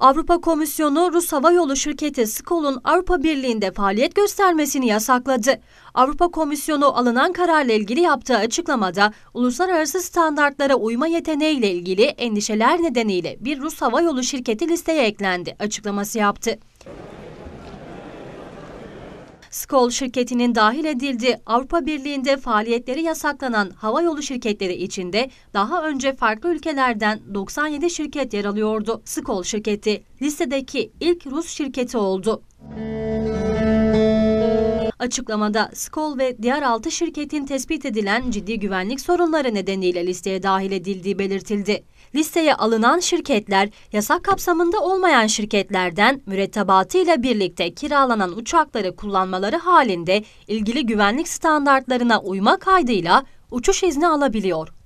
Avrupa Komisyonu Rus Hava Yolu şirketi Skol'un Avrupa Birliği'nde faaliyet göstermesini yasakladı. Avrupa Komisyonu alınan kararla ilgili yaptığı açıklamada uluslararası standartlara uyma yeteneğiyle ilgili endişeler nedeniyle bir Rus hava yolu şirketi listeye eklendi açıklaması yaptı. Skol şirketinin dahil edildiği Avrupa Birliği'nde faaliyetleri yasaklanan havayolu şirketleri içinde daha önce farklı ülkelerden 97 şirket yer alıyordu. Skol şirketi listedeki ilk Rus şirketi oldu. Açıklamada Skol ve diğer 6 şirketin tespit edilen ciddi güvenlik sorunları nedeniyle listeye dahil edildiği belirtildi. Listeye alınan şirketler yasak kapsamında olmayan şirketlerden mürettebatıyla birlikte kiralanan uçakları kullanmaları halinde ilgili güvenlik standartlarına uyma kaydıyla uçuş izni alabiliyor.